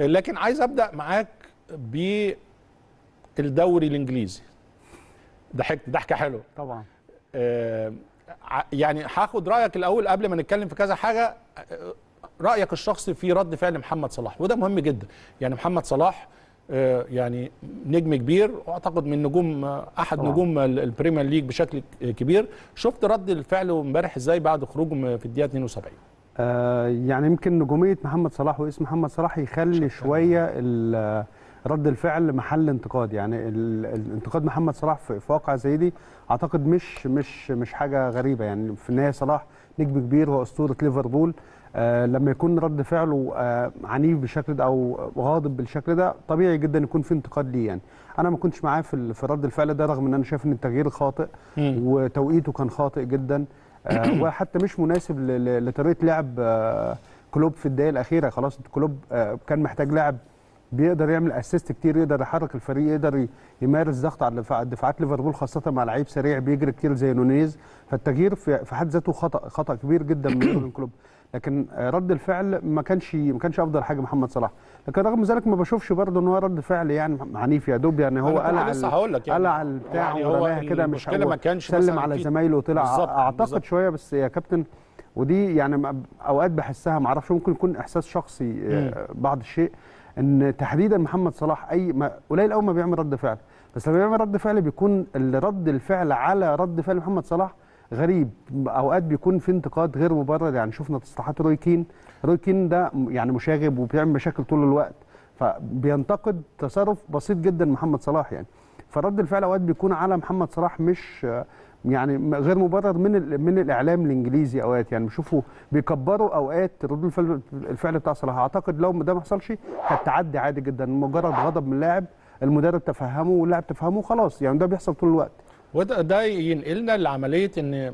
لكن عايز أبدأ معاك بالدوري الإنجليزي. ضحكت ضحكه حلوة. طبعا. آه، يعني هاخد رأيك الأول قبل ما نتكلم في كذا حاجة. آه، رأيك الشخصي في رد فعل محمد صلاح وده مهم جدا. يعني محمد صلاح آه، يعني نجم كبير وأعتقد من نجوم أحد طبعاً. نجوم ال- ال Premier League بشكل كبير. شفت رد الفعل امبارح إزاي بعد خروجه في الدقيقة 72 آه يعني يمكن نجومية محمد صلاح واسم محمد صلاح يخلي شوية رد الفعل محل انتقاد. يعني ال- الانتقاد محمد صلاح في واقع زي دي أعتقد مش مش مش حاجة غريبة. يعني في النهاية صلاح نجم كبير واسطوره ليفربول. آه لما يكون رد فعله آه عنيف بالشكل ده أو غاضب بالشكل ده طبيعي جدا يكون في انتقاد ليه. يعني أنا ما كنتش معاه في رد الفعل ده رغم إن أنا شايف إن التغيير خاطئ وتوقيته كان خاطئ جدا. وحتى مش مناسب لطريقة لعب آه، كلوب في الدقائق الأخيرة. خلاص كلوب آه، كان محتاج لاعب بيقدر يعمل assist كتير يقدر يحرك الفريق يقدر يمارس ضغط على دفاعات ليفربول خاصة مع لعيب سريع بيجري كتير زي نونيز. فالتغيير في حد ذاته خطا خطأ كبير جدا من يورجن كلوب. لكن آه، رد الفعل ما كانش ما كانش أفضل حاجة محمد صلاح. لكن رغم ذلك ما بشوفش برضه إن هو رد فعل يعني عنيف يا دوب يعني هو قلع لسه ال- هقول لك يعني قلع البتاع يعني ورماها كده مش هو ما كانش سلم على زمايله وطلع. أعتقد بالظبط. شوية بس يا كابتن ودي يعني أوقات بحسها ما أعرفش ممكن يكون إحساس شخصي آه، بعض الشيء. إن تحديدا محمد صلاح أي ما قليل قوي ما بيعمل رد فعل. بس لما بيعمل رد فعل بيكون رد الفعل على رد فعل محمد صلاح غريب. أوقات بيكون في انتقاد غير مبرر. يعني شفنا تصريحات روي كين. روي كين ده يعني مشاغب وبيعمل مشاكل طول الوقت. فبينتقد تصرف بسيط جدا محمد صلاح يعني. فرد الفعل أوقات بيكون على محمد صلاح مش يعني غير مبرر من من الإعلام الإنجليزي أوقات. يعني بشوفوا بيكبروا أوقات ردود الفعل الفعل بتاع صلاح. أعتقد لو ده ما حصلش كانت تعدي عادي جدا. مجرد غضب من اللاعب المدرب تفهمه واللاعب تفهمه خلاص. يعني ده بيحصل طول الوقت. وده ده ينقلنا لعملية إن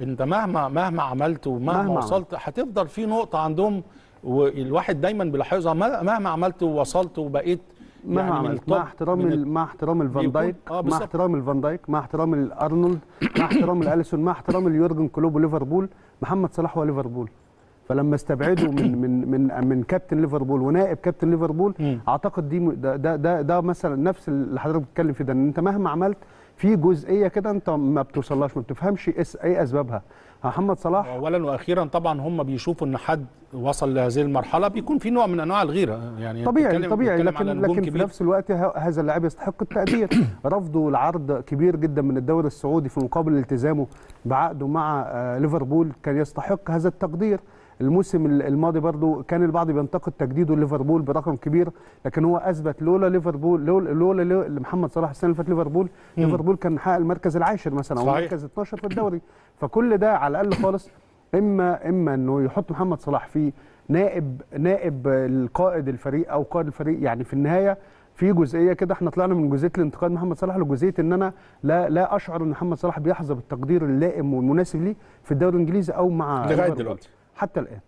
انت مهما مهما عملت ومهما مهما وصلت هتفضل في نقطة عندهم والواحد دايما بيلاحظها. مه- مهما عملت ووصلت وبقيت مهما يعني عملت مع احترام ال- مع احترام الفان دايك آه مع. احترام الفان دايك مع احترام الارنولد مع احترام الاليسون مع احترام اليورجن كلوب وليفربول محمد صلاح هو ليفربول فلما استبعدوا من من من من كابتن ليفربول ونائب كابتن ليفربول. أعتقد دي ده ده, ده مثلا نفس اللي حضرتك بتتكلم فيه ده إن أنت مهما عملت في جزئية كده انت ما بتوصلهاش ما بتفهمش إس- إيه أسبابها. محمد صلاح؟ اولا وأخيرا طبعا هم بيشوفوا إن حد وصل لهذه المرحلة بيكون في نوع من أنواع الغيرة. يعني طبيعي طبيعي لكن لكن في كبير. نفس الوقت هذا اللاعب يستحق التقدير. رفضه العرض كبير جدا من الدوري السعودي في مقابل التزامه بعقده مع آه، ليفربول. كان يستحق هذا التقدير. الموسم ال- الماضي برضو كان البعض بينتقد تجديده ليفربول برقم كبير لكن هو أثبت لولا ليفربول لولا لولا لولا محمد صلاح السنة اللي فاتت ليفربول. ليفربول كان حقق المركز العاشر مثلا أو. المركز 12 في الدوري فكل ده على الأقل خالص اما إما إنه يحط محمد صلاح في نائب نائب القائد الفريق أو قائد الفريق يعني في النهاية في جزئية كده إحنا طلعنا من جزئية الانتقاد محمد صلاح لجزئية إن أنا لا لا أشعر إن محمد صلاح بيحظى بالتقدير اللائم والمناسب ليه في الدوري الإنجليزي أو مع لغاية. دلوقتي حتى الآن.